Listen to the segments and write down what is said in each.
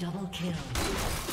double kill.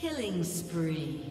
Killing spree.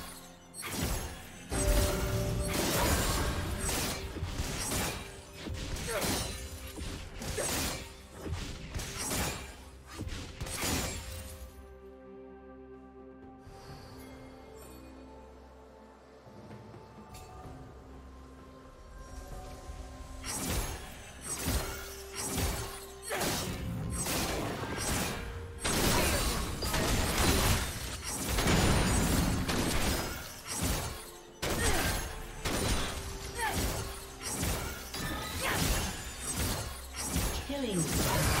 Killing.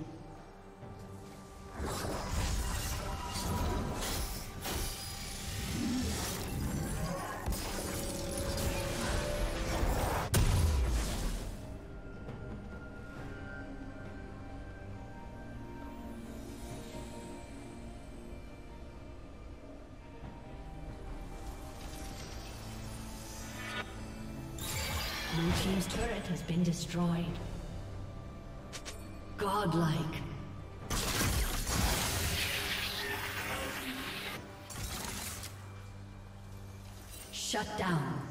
Turret has been destroyed. Godlike. Shut down.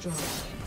Destroyed.